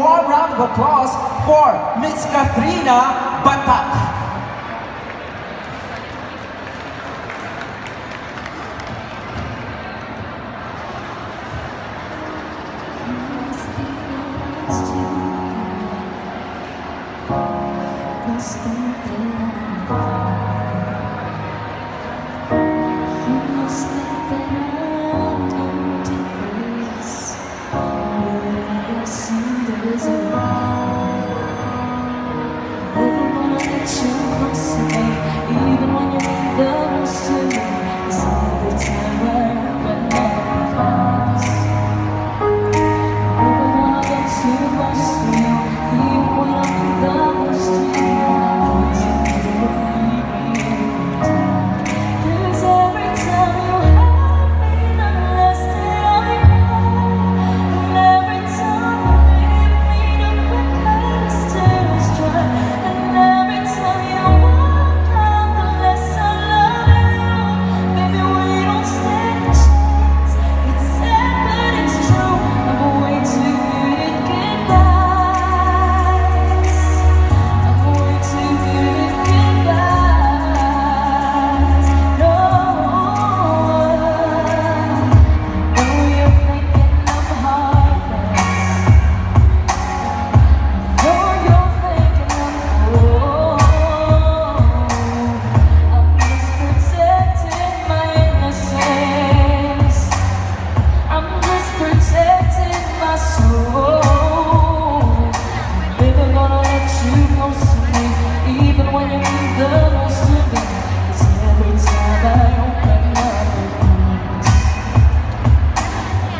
warm round of applause for Miss Katrina Batak. Thank you. to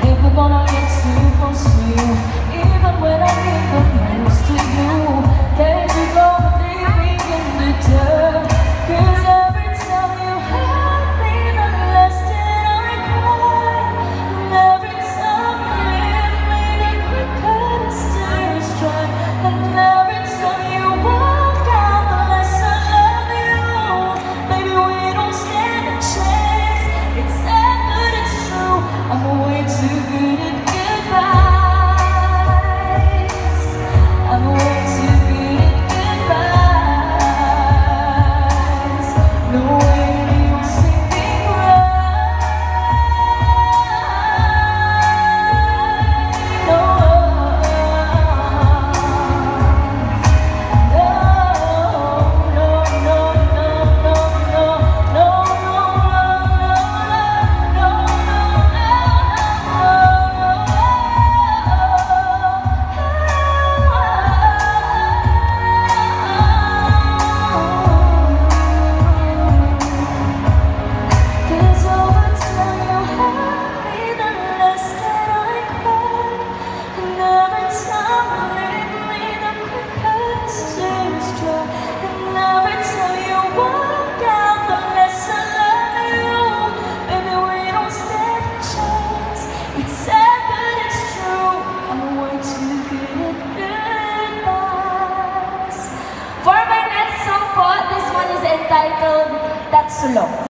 If I gonna get too close to you Slow.